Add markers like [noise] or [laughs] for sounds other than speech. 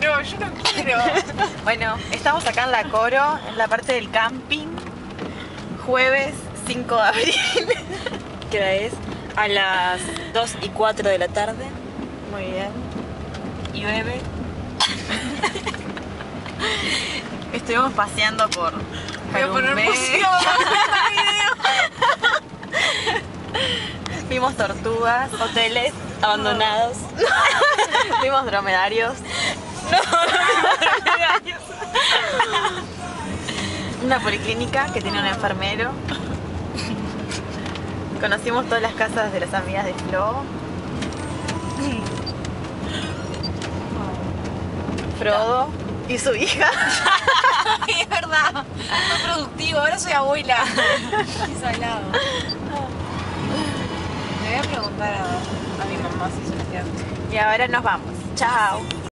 No, yo no quiero. [laughs] Bueno, estamos acá en la Coro, en la parte del camping. Jueves 5 de abril. [laughs] ¿Qué hora es? A las 2 y 4 de la tarde. Muy bien. Llueve. [laughs] Estuvimos paseando por Voy a poner música Vimos tortugas, Hoteles abandonados. vimos dromedarios. [laughs] Una policlínica que tiene un enfermero. Conocimos todas las casas de las amigas de Flo. Frodo y su hija. [laughs] es verdad. Fue productivo, ahora soy abuela. Qué salado. Le voy a preguntar a, a mi mamá si se. Y ahora nos vamos. Chao.